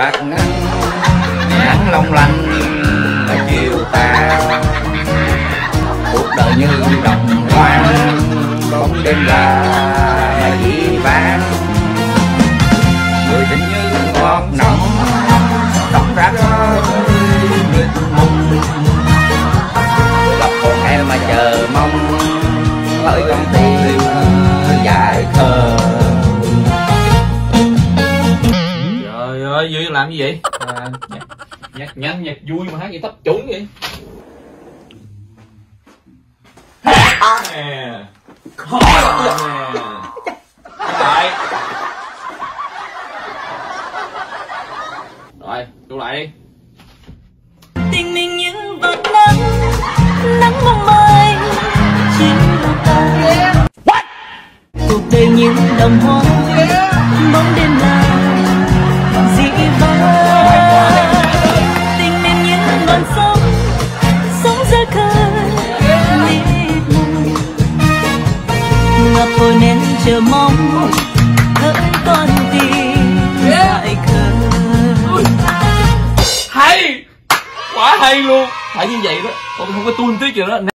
bạc nắng nắng long lanh là chiều ta. Cuộc đời như đồng hoang, bóng đêm là dĩ vãng người tình như ngọt nồng tóc ra mịt mùng gặp con em mà chờ mong hỡi con tim dài Trời ơi, Duy làm gì? Vậy? À, nhạc, nhạc nhanh, nhạc vui mà hát gì thấp trúng vậy? Nè. Khó nè. Lại Rồi, tụ lại đi. Tình mình như vầng nắng nắng mong mây trên đầu ta cuộc đời như đồng hoa bóng đêm là ngập vội nên chờ mong. Hỡi con tim dại khờ Hay! Quá hay luôn. Phải như vậy đó. Còn không có tuôn tiếc gì đó